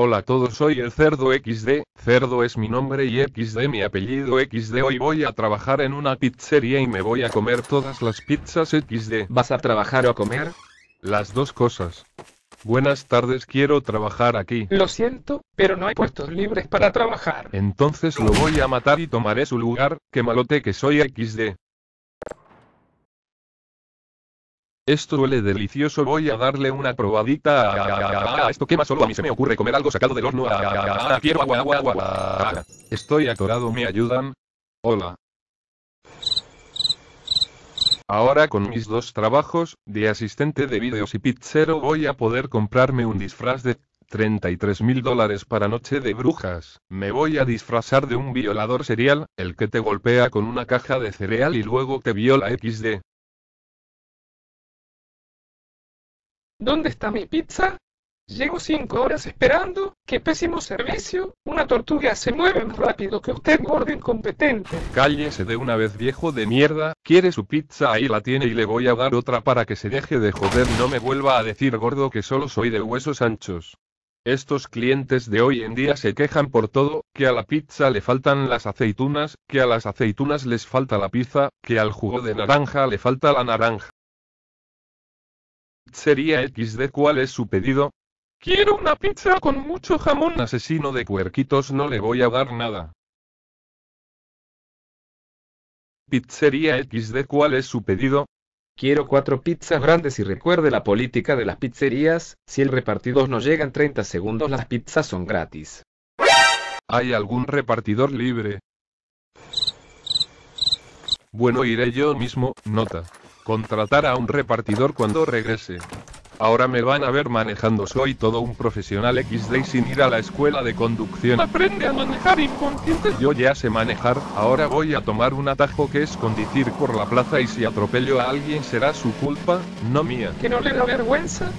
Hola a todos, soy el cerdo XD, cerdo es mi nombre y XD mi apellido XD. Hoy voy a trabajar en una pizzería y me voy a comer todas las pizzas XD. ¿Vas a trabajar o a comer? Las dos cosas. Buenas tardes, quiero trabajar aquí. Lo siento, pero no hay puestos libres para trabajar. Entonces lo voy a matar y tomaré su lugar, que malote que soy XD. Esto huele delicioso, voy a darle una probadita a, esto quema solo a mí se me ocurre comer algo sacado del horno. Quiero agua, agua, agua. Estoy atorado, ¿me ayudan? Hola. Ahora con mis dos trabajos, de asistente de vídeos y pizzero voy a poder comprarme un disfraz de 33 mil dólares para Noche de Brujas. Me voy a disfrazar de un violador serial, el que te golpea con una caja de cereal y luego te viola XD. ¿Dónde está mi pizza? Llego cinco horas esperando. ¡Qué pésimo servicio! Una tortuga se mueve más rápido que usted, gordo incompetente. Cállese de una vez viejo de mierda, quiere su pizza ahí la tiene y le voy a dar otra para que se deje de joder no me vuelva a decir gordo que solo soy de huesos anchos. Estos clientes de hoy en día se quejan por todo, que a la pizza le faltan las aceitunas, que a las aceitunas les falta la pizza, que al jugo de naranja le falta la naranja. Sería XD cuál es su pedido? Quiero una pizza con mucho jamón. Asesino de puerquitos no le voy a dar nada. Pizzería XD cuál es su pedido? Quiero cuatro pizzas grandes y recuerde la política de las pizzerías, si el repartidor no llega en 30 segundos las pizzas son gratis. ¿Hay algún repartidor libre? Bueno iré yo mismo, nota. Contratar a un repartidor cuando regrese. Ahora me van a ver manejando, soy todo un profesional XD sin ir a la escuela de conducción. Aprende a manejar inconsciente. Yo ya sé manejar, ahora voy a tomar un atajo que es conducir por la plaza y si atropello a alguien será su culpa, no mía. ¿Que no le da vergüenza?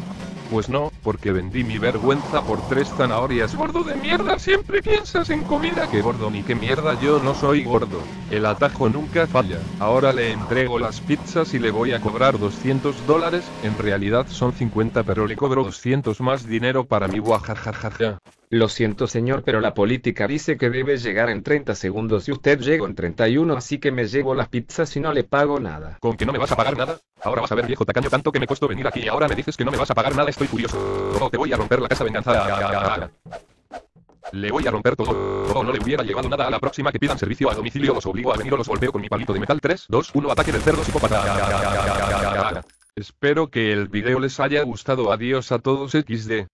Pues no, porque vendí mi vergüenza por tres zanahorias. Gordo de mierda, siempre piensas en comida. Que gordo ni que mierda, yo no soy gordo. El atajo nunca falla. Ahora le entrego las pizzas y le voy a cobrar 200 dólares. En realidad son 50 pero le cobro 200 más dinero para mi guajajajaja. Lo siento señor, pero la política dice que debe llegar en 30 segundos y usted llegó en 31, así que me llevo las pizzas y no le pago nada. ¿Con que no me vas a pagar nada? Ahora vas a ver viejo tacaño tanto que me costó venir aquí y ahora me dices que no me vas a pagar nada, estoy furioso. Oh, te voy a romper la casa venganza. Le voy a romper todo. Oh, no le hubiera llevado nada a la próxima que pidan servicio a domicilio. Los obligo a venir o los golpeo con mi palito de metal. 3, 2, 1, ataque del cerdo psicópata. Espero que el video les haya gustado. Adiós a todos XD.